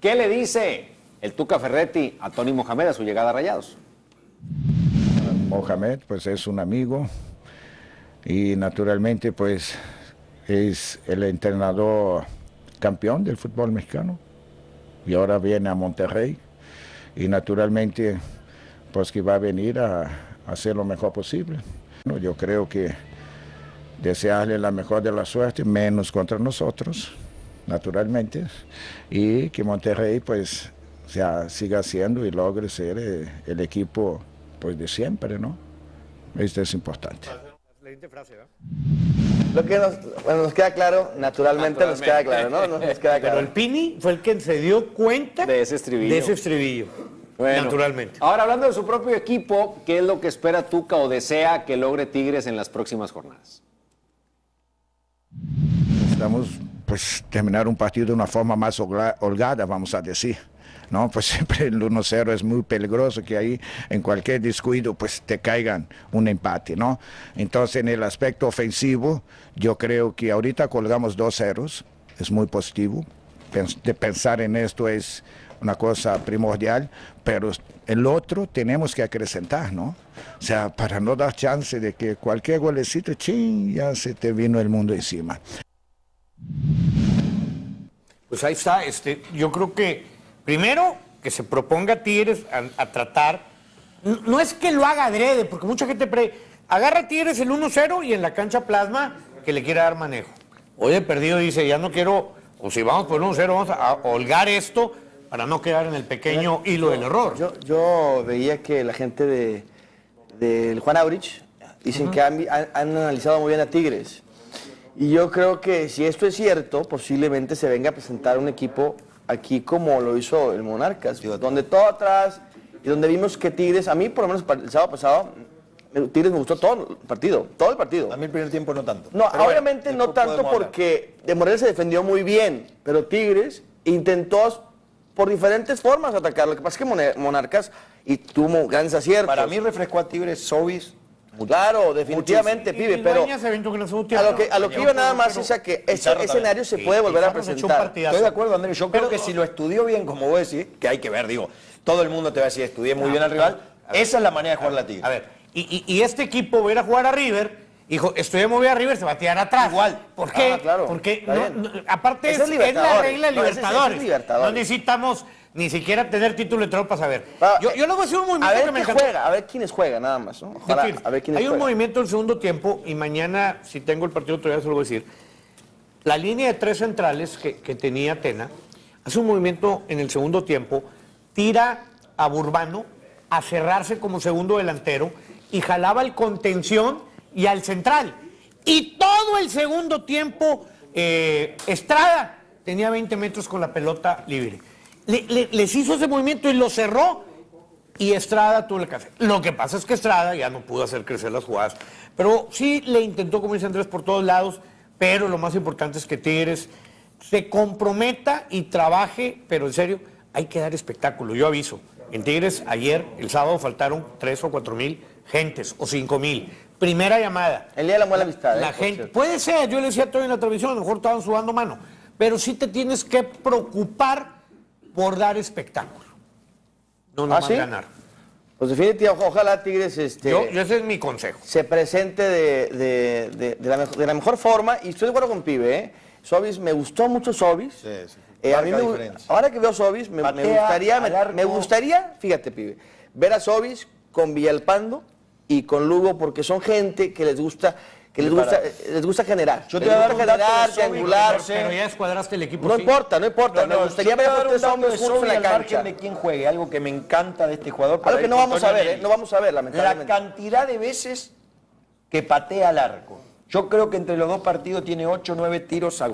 ¿Qué le dice el Tuca Ferretti a Tony Mohamed a su llegada a Rayados? Mohamed pues es un amigo y naturalmente pues es el entrenador campeón del fútbol mexicano y ahora viene a Monterrey y naturalmente pues que va a venir a, hacer lo mejor posible. Yo creo que desearle la mejor de la suerte, menos contra nosotros, naturalmente, y que Monterrey pues sea, siga siendo y logre ser eh, el equipo pues de siempre, ¿no? Esto es importante. Lo que nos, bueno, nos queda claro, naturalmente, nos queda claro, ¿no? Nos queda claro. Pero el Pini fue el que se dio cuenta De ese estribillo. de ese estribillo. Bueno, Naturalmente. Ahora hablando de su propio equipo, ¿qué es lo que espera Tuca o desea que logre Tigres en las próximas jornadas? Estamos pues terminar un partido de una forma más holga- holgada, vamos a decir. ¿no? Pues siempre el 1-0 es muy peligroso que ahí en cualquier descuido pues te caigan un empate, ¿no? Entonces en el aspecto ofensivo yo creo que ahorita colgamos dos ceros, es muy positivo, Pens- de pensar en esto es una cosa primordial, pero el otro tenemos que acrecentar, ¿no? O sea, para no dar chance de que cualquier golecito, ching, ya se te vino el mundo encima. Pues ahí está. Este, yo creo que primero que se proponga a Tigres a, a tratar. No es que lo haga adrede, porque mucha gente pre, agarra a Tigres el 1-0 y en la cancha plasma que le quiere dar manejo. Hoy el perdido dice, ya no quiero, o si vamos por el 1-0, vamos a, a holgar esto para no quedar en el pequeño hilo del error. Yo, yo veía que la gente de, del Juan Aurich dicen que han- han analizado muy bien a Tigres. Y yo creo que si esto es cierto, posiblemente se venga a presentar un equipo aquí como lo hizo el Monarcas, donde todo atrás y donde vimos que Tigres, a mí por lo menos el sábado pasado, me- Tigres me gustó todo el partido, todo el partido. A mí el primer tiempo no tanto. No, Pero bueno, obviamente no tanto porque de Morelia se defendió muy bien, pero Tigres intentó por diferentes formas atacar. Lo que pasa es que Monarcas y tuvo grandes aciertos. Para mí refrescó a Tigres Sobis. Claro, definitivamente, pibe, y pero a lo que, a lo que iba nada más es a que ese escenario se puede volver a presentar. Estoy de acuerdo, Andrés. Yo creo que si lo estudió bien, como vos decís, que hay que ver, digo, todo el mundo te va a decir, estudié muy bien al rival. Esa es la manera de jugar la Tigre. A ver, y, este equipo va a ir a jugar a River, dijo, estudiemos bien a River, se va a tirar atrás. Igual. ¿Por qué? Ah, claro, Porque no- no- aparte es, la Libertadores. regla de No, ese es- Libertadores. Libertadores. No necesitamos ni siquiera tener título de trono para saber. Ah, yo, yo le voy a decir un movimiento A ver que me encantó. juega, a ver quiénes juegan nada más. ¿no? Ojalá, Decir, a ver quiénes Hay un juegan. movimiento del segundo tiempo y mañana, si tengo el partido todavía se lo voy a decir. La línea de tres centrales que, que tenía Atena hace un movimiento en el segundo tiempo, tira a Burbano a cerrarse como segundo delantero y jalaba el contención y al central. Y todo el segundo tiempo, eh, Estrada tenía 20 metros con la pelota libre. Le- le- les hizo ese movimiento y lo cerró y Estrada tuvo el café. Lo que pasa es que Estrada ya no pudo hacer crecer las jugadas. Pero sí le intentó, como dice Andrés, por todos lados. Pero lo más importante es que Tigres se comprometa y trabaje, pero en serio, hay que dar espectáculo. Yo aviso. En Tigres, ayer, el sábado, faltaron tres o cuatro mil gentes o cinco mil. Primera llamada. El día de la buena amistad. ¿eh? La gente, puede ser, yo le decía todo en la televisión, a lo mejor estaban sudando mano, pero sí te tienes que preocupar por dar espectáculo. No nomás ¿sí? ganar. Pues definitivamente, ojalá Tigres este, Yo, yo ese es mi consejo. se presente de, de- de- de la, mejo- de la mejor forma. Y estoy de acuerdo con Pibe, ¿eh? Sobis, me gustó mucho Sobis. Sí, sí. Eh, a mí me ahora que veo Sobis, me, gustaría, me, me gustaría, fíjate, Pibe, ver a Sobis con Villalpando y con Lugo, porque son gente que les gusta, que les gusta, eh, les gusta generar. Yo te voy a dar generar, triangular. Pero ya descuadraste el equipo. No sí. importa, no importa. me gustaría ver a tres hombres juntos en la cancha. de quién juegue, algo que me encanta de este jugador. Algo que no vamos a ver, ¿eh? No vamos a ver, La lamentablemente. cantidad de veces que patea al arco. Yo creo que entre los dos partidos tiene 8 o 9 tiros a